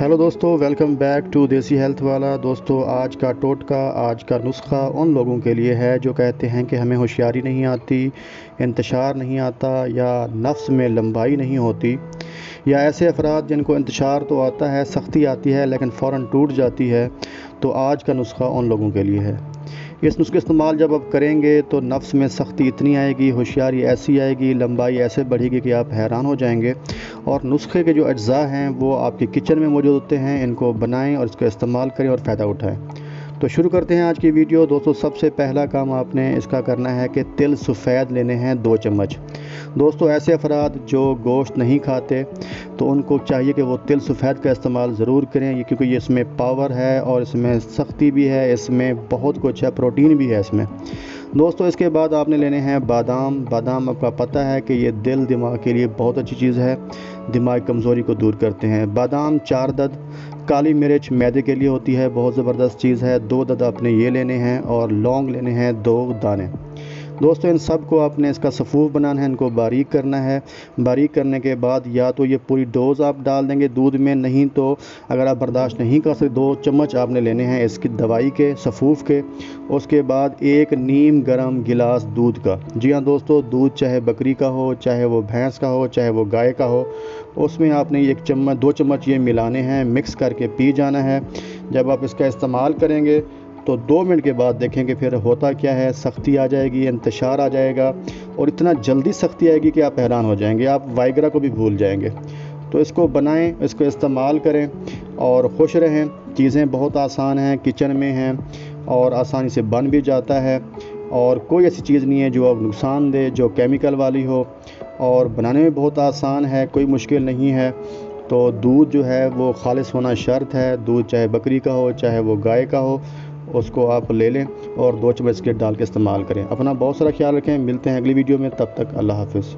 Hello دوستو welcome back to Desi health Wala. دوستو، آج کا ٹوٹکا، آج کا نسخہ ان لوگوں کے لیے ہے جو کہتے ہیں کہ ہمیں ہوشیاری نہیں آتی، انتشار نہیں آتا یا نفس میں لمبائی نہیں ہوتی. یا ایسے افراد جن کو انتشار تو آتا ہے، سختی آتی ہے لیکن فوراً ٹوٹ جاتی ہے، تو آج کا نسخہ ان لوگوں کے لیے ہے. اس نسخے استعمال جب آپ کریں گے تو نفس میں سختی اتنی آئے گی، ہوشیاری ایسی آئے گی، لمبائی ایسے بڑھے گی کہ آپ حیران ہو جائیں گے۔ اور نسخے کے جو اجزاء ہیں وہ آپ کے کچن میں موجود ہوتے ہیں، ان کو بنائیں اور اس کا استعمال کریں اور فائدہ اٹھائیں۔ تو شروع کرتے ہیں آج کی ویڈیو۔ دوستو، سب سے پہلا کام آپ نے اس کا کرنا ہے کہ تل سفید لینے ہیں دو چمچ۔ دوستو، ایسے افراد جو گوشت نہیں کھاتے تو ان کو چاہیے کہ وہ تل سفید کا استعمال ضرور کریں، یہ کیونکہ یہ اس میں پاور ہے اور اس میں سختی بھی ہے، اس میں بہت کچھ ہے پروٹین بھی ہے اس میں۔ دوستو، اس کے بعد آپ نے لینے ہیں بادام۔ بادام آپ کا پتہ ہے کہ یہ دل، دماغ کے لیے بہت اچھی چیز ہے۔ دماغ کمزوری کو دور کرتے ہیں۔ بادام چار دد، کالی مرچ میدے کے لیے ہوتی ہے، بہت زبردست چیز ہے۔ دو دد آپ نے یہ لینے ہیں اور لونگ لینے ہیں، دو دانے۔ دوستو، ان سب کو آپ نے اس کا صفوف بنانا ہے، ان کو باریک کرنا ہے۔ باریک کرنے کے بعد یا تو یہ پوری ڈوز آپ ڈال دیں گے دودھ میں، نہیں تو اگر آپ برداشت نہیں کر سکتے، دو چمچ آپ نے لینے ہیں اس کی دوائی کے، صفوف کے۔ اس کے بعد ایک نیم گرم گلاس دودھ کا۔ جی ہاں دوستو، دودھ چاہے بکری کا ہو، چاہے وہ بھینس کا ہو، چاہے وہ گائے کا ہو، اس میں آپ نے ایک چمچ، دو چمچ یہ ملانے ہیں، مکس کر کے پی جانا ہے۔ جب آپ اس کا استعمال کریں گے تو دو منٹ کے بعد دیکھیں کہ پھر ہوتا کیا ہے، سختی آ جائے گی، انتشار آ جائے گا اور اتنا جلدی سختی آئے گی کہ آپ حیران ہو جائیں گے، آپ وائگرا کو بھی بھول جائیں گے۔ تو اس کو بنائیں، اس کو استعمال کریں اور خوش رہیں۔ چیزیں بہت آسان ہیں، کچن میں ہیں اور آسانی سے بن بھی جاتا ہے اور کوئی ایسی چیز نہیں ہے جو آپ نقصان دے، جو کیمیکل والی ہو۔ اور بنانے میں بہت آسان ہے، کوئی مشکل نہیں ہے۔ تو دودھ جو ہے وہ خالص ہونا شرط ہے۔ دودھ چاہے بکری کا ہو، چاہے وہ گائے کا ہو۔ اس کو آپ لے لیں اور دو چمچ کے ڈال کے استعمال کریں۔ اپنا بہت سارا خیال رکھیں۔ ملتے ہیں اگلی ویڈیو میں۔ تب تک اللہ حافظ۔